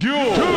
Duel!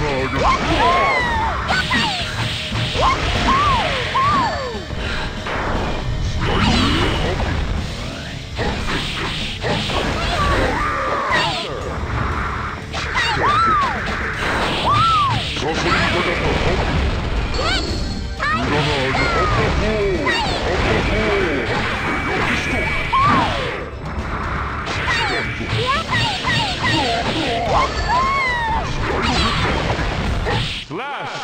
Yes! Time! Lash.